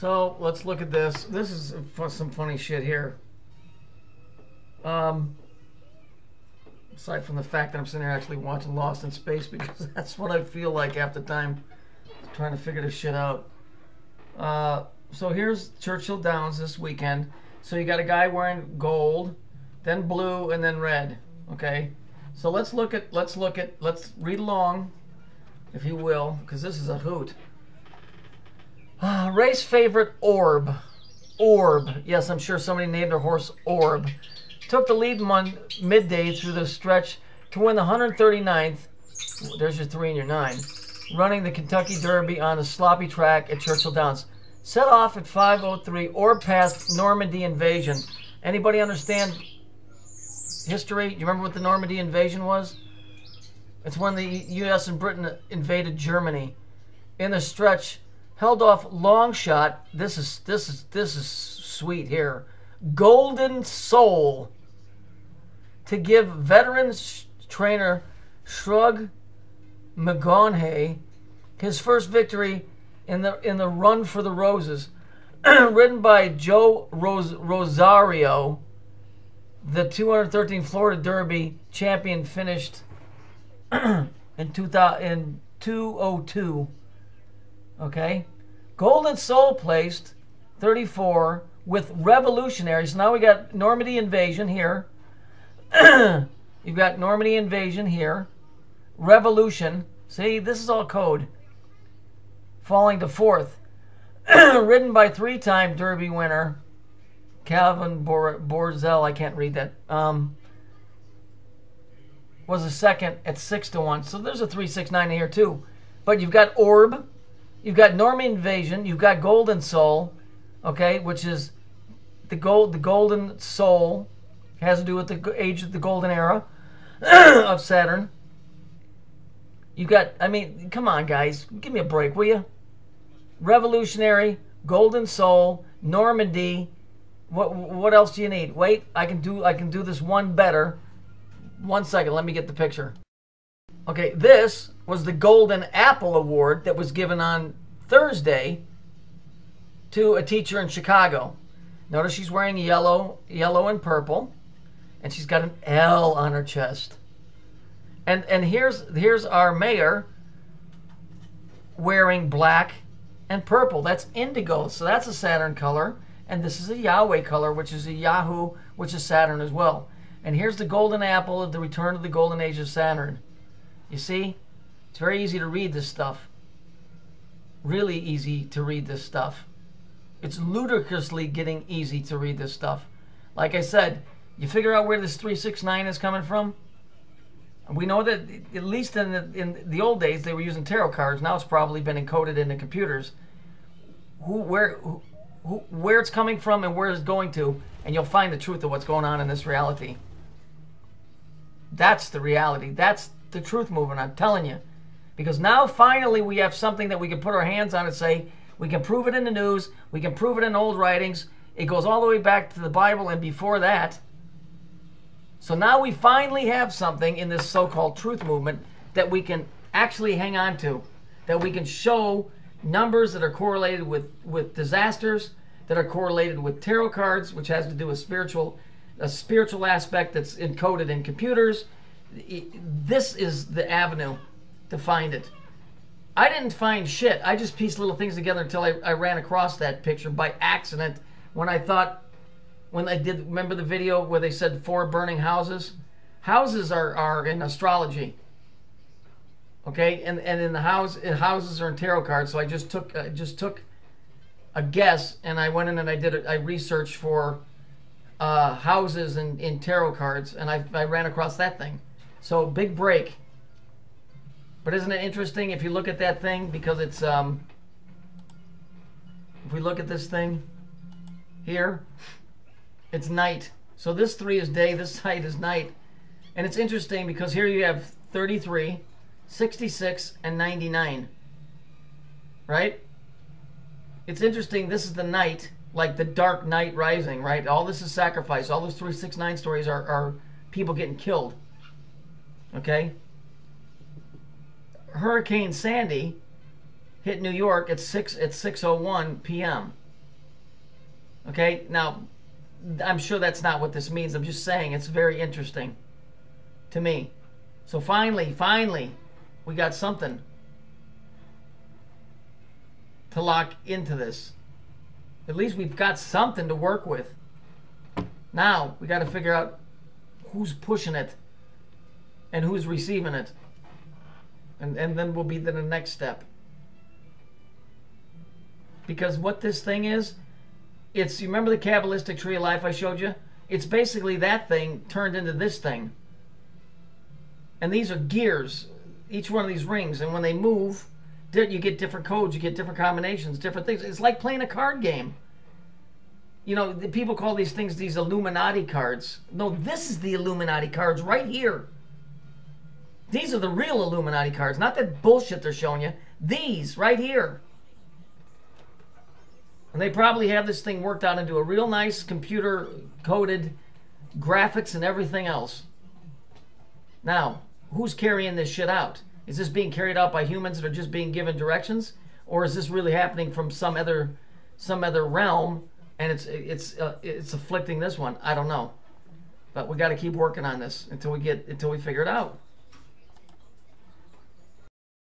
So let's look at this. This is some funny shit here. Um, aside from the fact that I'm sitting here actually watching Lost in Space because that's what I feel like half the time trying to figure this shit out. Uh, so here's Churchill Downs this weekend. So you got a guy wearing gold, then blue, and then red. Okay. So let's look at let's look at let's read along, if you will, because this is a hoot. Uh, race favorite Orb. Orb. Yes, I'm sure somebody named their horse Orb. Took the lead mon- midday through the stretch to win the 139th. There's your three and your nine. Running the Kentucky Derby on a sloppy track at Churchill Downs. Set off at 5:03 Orb passed Normandy invasion. Anybody understand history? Do you remember what the Normandy invasion was? It's when the U.S. and Britain invaded Germany. In the stretch, held off long shot. This is this is this is sweet here. Golden Soul to give veteran trainer Shrug McGonaghy his first victory in the in the run for the roses, written by Joe Ros- Rosario. The 213 Florida Derby champion finished in 2000 in 202. Okay. Golden Soul placed 34 with Revolutionaries. Now we got Normandy Invasion here. You've got Normandy Invasion here. Revolution. See, this is all code. Falling to fourth. Ridden by three time Derby winner Calvin Bor- Borzel. I can't read that. Um, was a second at six to one. So there's a three six nine here too. But you've got Orb, you've got Norman Invasion, you've got Golden Soul, okay, which is the gold. The Golden Soul has to do with the age of the Golden Era of Saturn. You've got. I mean, come on, guys, give me a break, will you? Revolutionary, Golden Soul, Normandy. What what else do you need? Wait, I can do I can do this one better. One second, let me get the picture. Okay, this was the Golden Apple Award that was given on Thursday to a teacher in Chicago. Notice she's wearing yellow, yellow and purple, and she's got an L on her chest. And and here's here's our mayor wearing black and purple. That's indigo, so that's a Saturn color. And this is a Yahweh color, which is a Yahoo, which is Saturn as well. And here's the golden apple of the return of the golden age of Saturn. You see? It's very easy to read this stuff. Really easy to read this stuff. It's ludicrously getting easy to read this stuff. Like I said, you figure out where this 369 is coming from? We know that at least in the, in the old days they were using tarot cards. Now it's probably been encoded into computers. Who, where, who, where it's coming from and where it's going to, and you'll find the truth of what's going on in this reality. That's the reality. That's the truth movement. I'm telling you, because now finally we have something that we can put our hands on and say we can prove it in the news. We can prove it in old writings. It goes all the way back to the Bible and before that. So now we finally have something in this so called truth movement that we can actually hang on to, that we can show numbers that are correlated with, with disasters, that are correlated with tarot cards, which has to do with spiritual, a spiritual aspect that's encoded in computers. This is the avenue to find it. I didn't find shit. I just pieced little things together until I, I ran across that picture by accident when I thought when I did remember the video where they said four burning houses? Houses are, are in astrology. Okay, and and in the house in houses are in tarot cards. So I just took uh, just took a guess and I went in and I did it. I researched for uh, houses in, in tarot cards and I, I ran across that thing. So big break. But isn't it interesting if you look at that thing because it's um if we look at this thing here it's night. So this 3 is day, this side is night. And it's interesting because here you have 33, 66, and 99. Right? It's interesting, this is the night, like the dark night rising, right? All this is sacrifice. All those 369 stories are, are people getting killed. Okay? Hurricane Sandy hit New York at 6 at 6:01 p.m. Okay, now I'm sure that's not what this means. I'm just saying it's very interesting to me. So finally, finally, we got something to lock into this. At least we've got something to work with. Now we got to figure out who's pushing it and who's receiving it. And, and then we'll be the next step. Because what this thing is, it's you remember the Kabbalistic tree of life I showed you? It's basically that thing turned into this thing. And these are gears, each one of these rings, and when they move, you get different codes, you get different combinations, different things. It's like playing a card game. You know, the people call these things these Illuminati cards. No, this is the Illuminati cards right here. These are the real Illuminati cards, not that bullshit they're showing you. These right here. And they probably have this thing worked out into a real nice computer coded graphics and everything else. Now, who's carrying this shit out? Is this being carried out by humans that are just being given directions, or is this really happening from some other some other realm and it's it's uh, it's afflicting this one? I don't know, but we got to keep working on this until we get until we figure it out.